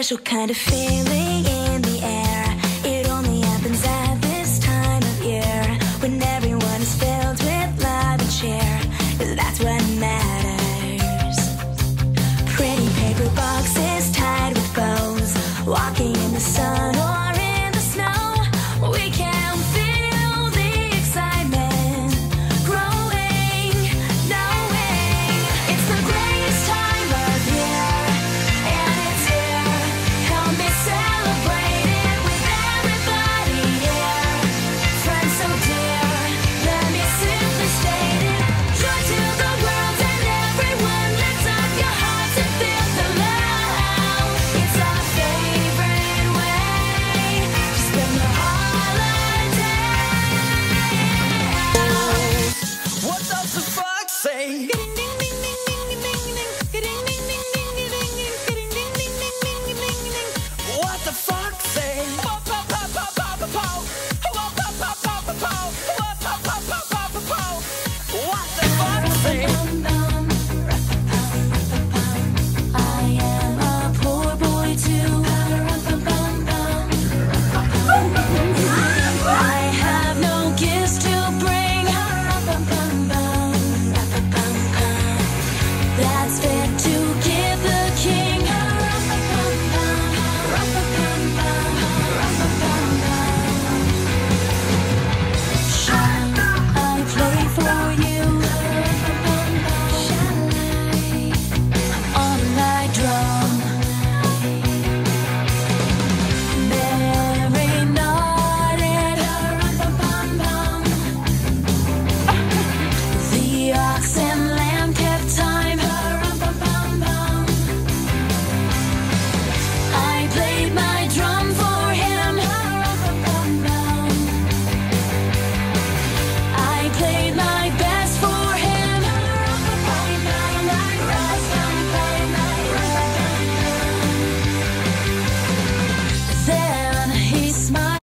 special kind of feeling say?